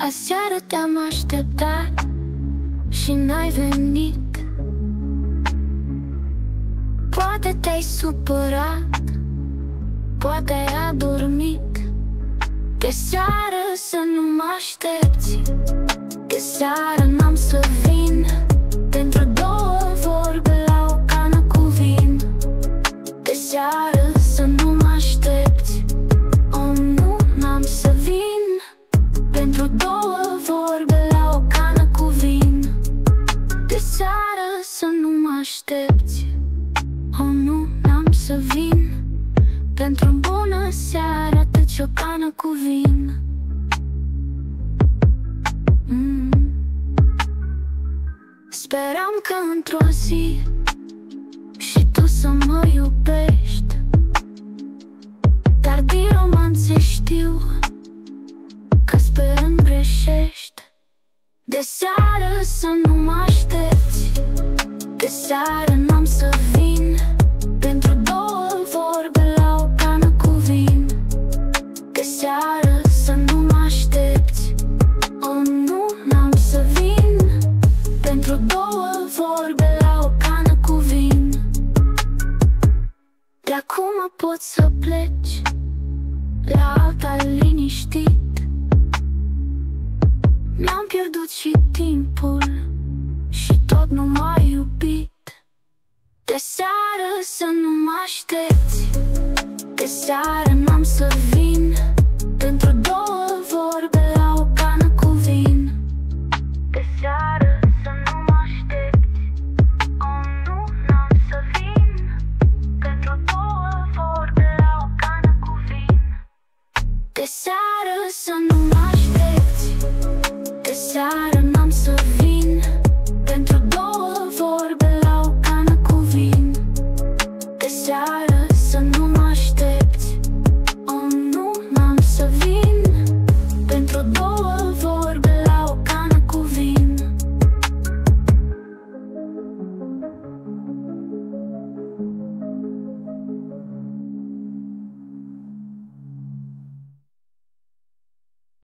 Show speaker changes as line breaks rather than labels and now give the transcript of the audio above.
Aseară te-am așteptat și n-ai venit. Poate te-ai supărat, poate ai adormit. De seară să nu mă aștepți De seară n-am să vin să vin. Pentru bună seară Tăci o cană cu vin. Mm. Speram că într-o zi Și tu să mă iubești. Dar din romanțe știu Că sperând greșești. De seară să nu mă aștepți. De seară n-am să vin poți să pleci La alta liniștit. Mi-am pierdut și timpul Și tot nu m-ai iubit. De seară să nu mă aștepți De seară n-am să vin seară să nu mă aștepți. De seară n-am să vin. Pentru două vorbe la o cană cu vin. De seară să nu mă aștepți. Oh, nu, n-am să vin. Pentru două